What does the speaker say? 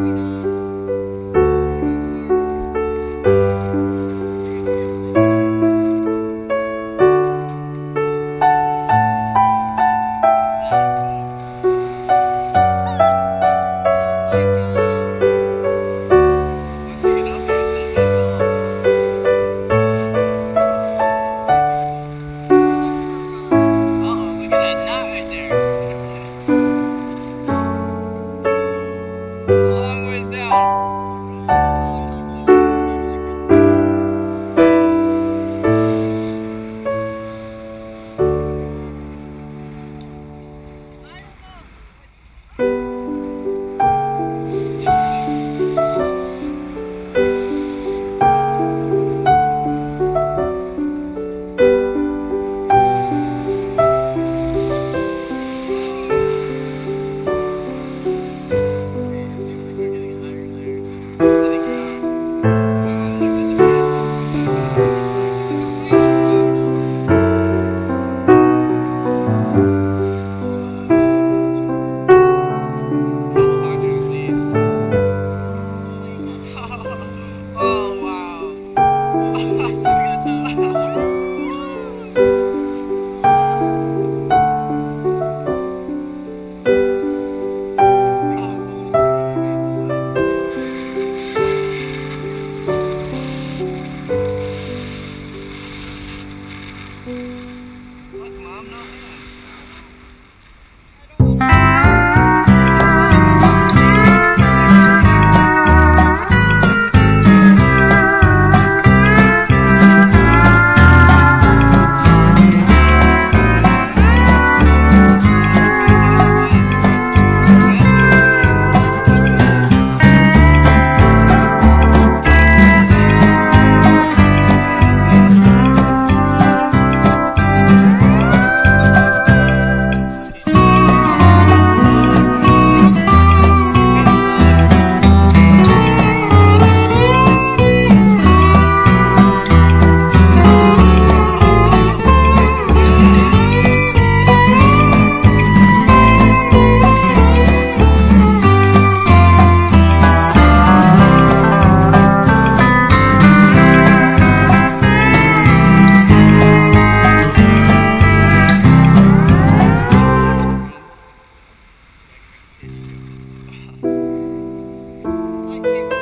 Thank you. 嗯。